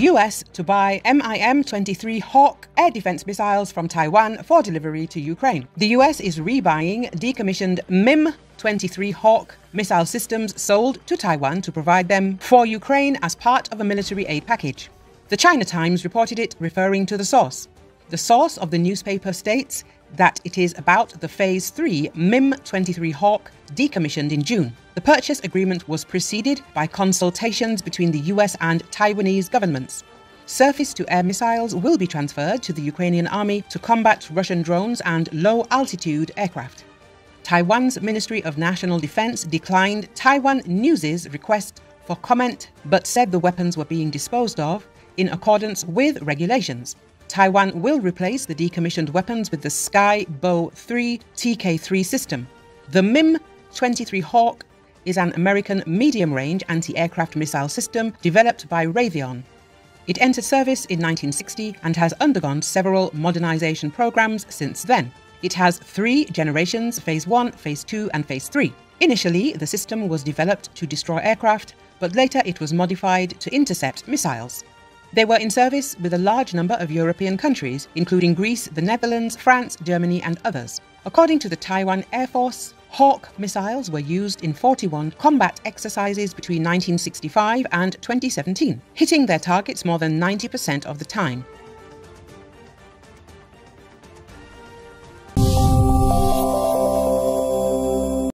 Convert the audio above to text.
US to buy MIM 23 Hawk air defense missiles from Taiwan for delivery to Ukraine. The US is rebuying decommissioned MIM 23 Hawk missile systems sold to Taiwan to provide them for Ukraine as part of a military aid package. The China Times reported it, referring to the source. The source of the newspaper states that it is about the Phase 3 MIM 23 Hawk decommissioned in June. The purchase agreement was preceded by consultations between the US and Taiwanese governments. Surface to air missiles will be transferred to the Ukrainian army to combat Russian drones and low altitude aircraft. Taiwan's Ministry of National Defense declined Taiwan News's request for comment but said the weapons were being disposed of in accordance with regulations. Taiwan will replace the decommissioned weapons with the Sky Bow 3 TK3 system. The MIM 23 Hawk is an American medium range anti aircraft missile system developed by Raytheon. It entered service in 1960 and has undergone several modernization programs since then. It has three generations Phase 1, Phase 2, and Phase 3. Initially, the system was developed to destroy aircraft, but later it was modified to intercept missiles. They were in service with a large number of European countries, including Greece, the Netherlands, France, Germany, and others. According to the Taiwan Air Force, Hawk missiles were used in 41 combat exercises between 1965 and 2017, hitting their targets more than 90% of the time.